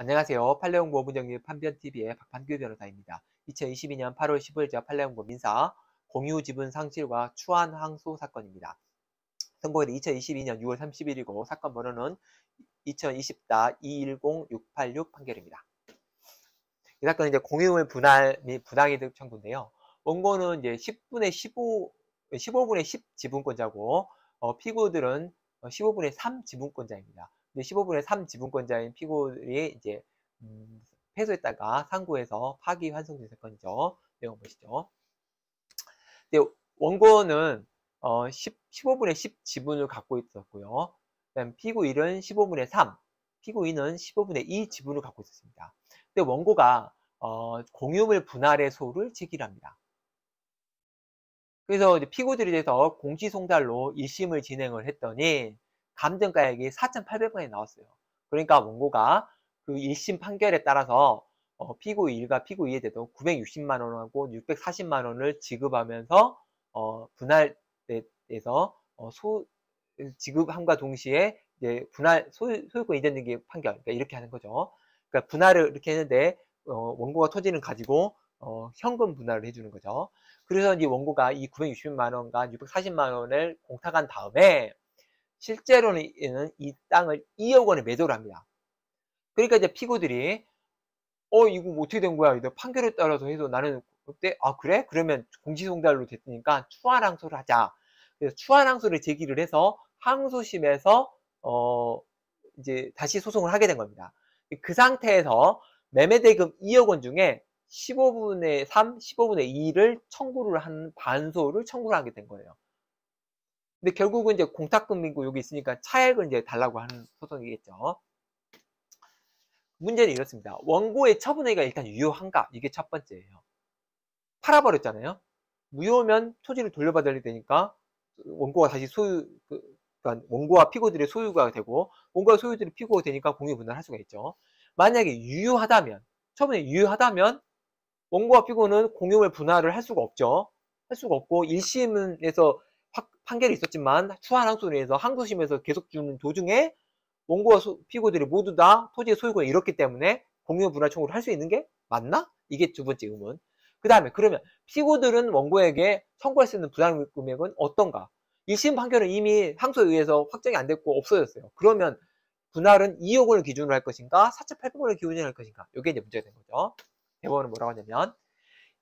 안녕하세요. 판례홍보 문정립 판변TV의 박판규 변호사입니다. 2022년 8월 15일자 판례홍보 민사 공유 지분 상실과 추한 항소 사건입니다. 선고일은 2022년 6월 30일이고 사건 번호는 2020-210686 판결입니다. 이 사건은 이제 공유물 분할 및 부당이득 청구인데요. 원고는 이제 10분의 15, 15분의 10 지분권자고 어, 피고들은 15분의 3 지분권자입니다. 15분의 3 지분권자인 피고들이 이제 음, 패소했다가 상고에서 파기 환송된 사건이죠. 내용 보시죠. 근데 원고는 어, 10, 15분의 10 지분을 갖고 있었고요. 그다음 피고 1은 15분의 3, 피고 2는 15분의 2 지분을 갖고 있었습니다. 근데 원고가 어, 공유물 분할의 소를 제기합니다. 그래서 피고들에 대해서 공시송달로 1심을 진행을 했더니 감정가액이 4,800원이 나왔어요. 그러니까 원고가 그 1심 판결에 따라서 어, 피고 1과 피고 2에 대해서 960만 원하고 640만 원을 지급하면서 어, 분할에서 어, 소 지급함과 동시에 이제 분할 소유, 소유권 이전 등기 판결 그러니까 이렇게 하는 거죠. 그러니까 분할을 이렇게 했는데 어, 원고가 토지를 가지고 어, 현금 분할을 해주는 거죠. 그래서 이제 원고가 이 960만 원과 640만 원을 공탁한 다음에 실제로는 이 땅을 2억 원에 매도를 합니다. 그러니까 이제 피고들이 어 이거 뭐 어떻게 된 거야? 이거 판결에 따라서 해서 나는 그때 아 그래? 그러면 공시송달로 됐으니까 추한 항소를 하자. 그래서 추한 항소를 제기를 해서 항소심에서 어 이제 다시 소송을 하게 된 겁니다. 그 상태에서 매매 대금 2억 원 중에 15분의 3, 15분의 2를 청구를 한 반소를 청구를 하게 된 거예요. 근데 결국은 이제 공탁금이고 여기 있으니까 차액을 이제 달라고 하는 소송이겠죠. 문제는 이렇습니다. 원고의 처분행위가 일단 유효한가? 이게 첫 번째예요. 팔아버렸잖아요. 무효면 토지를 돌려받아야 되니까 원고가 다시 소유, 그, 그러니까 원고와 피고들의 소유가 되고 원고와 소유들이 피고가 되니까 공유 분할할 수가 있죠. 만약에 유효하다면 처분이 유효하다면 원고와 피고는 공유물 분할을 할 수가 없죠. 할 수가 없고 1심에서 판결이 있었지만 추한 항소인에서 항소심에서 계속 주는 도중에 원고와 소, 피고들이 모두 다 토지의 소유권을 잃었기 때문에 공유 분할 청구를 할 수 있는 게 맞나? 이게 두 번째 의문. 그 다음에 그러면 피고들은 원고에게 청구할 수 있는 부담 금액은 어떤가? 1심 판결은 이미 항소에 의해서 확정이 안 됐고 없어졌어요. 그러면 분할은 2억 원을 기준으로 할 것인가? 4,800 원을 기준으로 할 것인가? 이게 이제 문제가 된 거죠. 대법원은 뭐라고 하냐면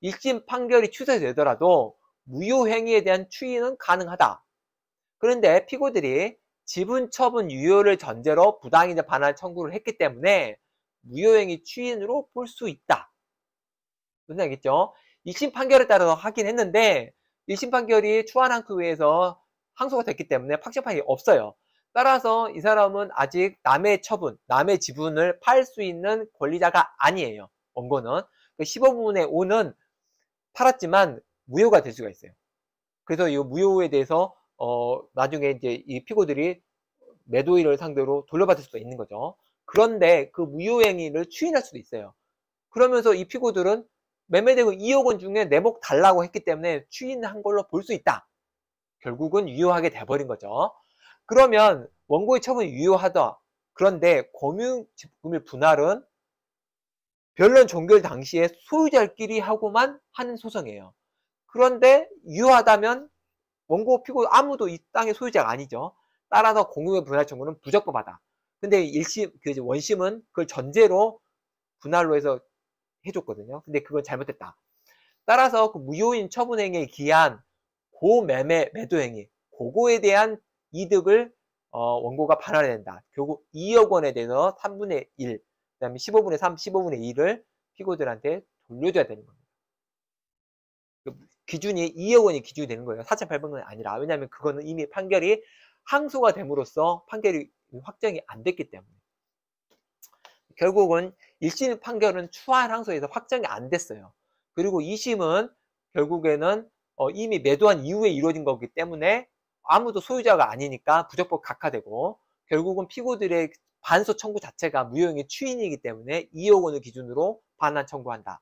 1심 판결이 취소되더라도 무효행위에 대한 추인은 가능하다. 그런데 피고들이 지분 처분 유효를 전제로 부당이득 반환 청구를 했기 때문에 무효행위 추인으로 볼 수 있다. 무슨 알겠죠? 1심 판결에 따라서 하긴 했는데 1심 판결이 추한 항소에서 항소가 됐기 때문에 확정판이 없어요. 따라서 이 사람은 아직 남의 처분, 남의 지분을 팔 수 있는 권리자가 아니에요. 원고는. 15분의 그 5는 팔았지만 무효가 될 수가 있어요. 그래서 이 무효에 대해서 어, 나중에 이제 이 피고들이 매도인을 상대로 돌려받을 수가 있는 거죠. 그런데 그 무효행위를 추인할 수도 있어요. 그러면서 이 피고들은 매매대금 2억 원 중에 내목 달라고 했기 때문에 추인한 걸로 볼 수 있다. 결국은 유효하게 돼버린 거죠. 그러면 원고의 처분이 유효하다. 그런데 공유금융 분할은 변론 종결 당시에 소유자끼리 하고만 하는 소송이에요. 그런데 유효하다면 원고 피고 아무도 이 땅의 소유자가 아니죠. 따라서 공유의 분할 청구는 부적법하다. 근데 일심 그 원심은 그걸 전제로 분할로 해서 해줬거든요. 근데 그건 잘못됐다. 따라서 그 무효인 처분행위에 기한 고매매 매도행위, 그거에 대한 이득을 어, 원고가 반환해야 된다. 결국 2억 원에 대해서 3분의 1, 그 다음에 15분의 3, 15분의 2를 피고들한테 돌려줘야 되는 겁니다. 기준이 2억 원이 기준이 되는 거예요. 4,800원이 아니라. 왜냐하면 그거는 이미 판결이 항소가 됨으로써 판결이 확정이 안 됐기 때문에. 결국은 1심 판결은 추한 항소에서 확정이 안 됐어요. 그리고 2심은 결국에는 어 이미 매도한 이후에 이루어진 거기 때문에 아무도 소유자가 아니니까 부적법 각하되고 결국은 피고들의 반소 청구 자체가 무효행위 추인이기 때문에 2억 원을 기준으로 반환 청구한다.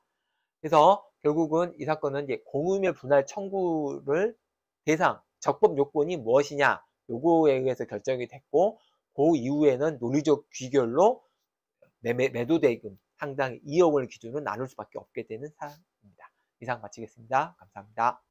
그래서 결국은 이 사건은 이제 공유물 분할 청구를 대상 적법 요건이 무엇이냐 요거에 의해서 결정이 됐고 그 이후에는 논리적 귀결로 매매, 매도 대금 상당히 2억 원을 기준으로 나눌 수밖에 없게 되는 사항입니다. 이상 마치겠습니다. 감사합니다.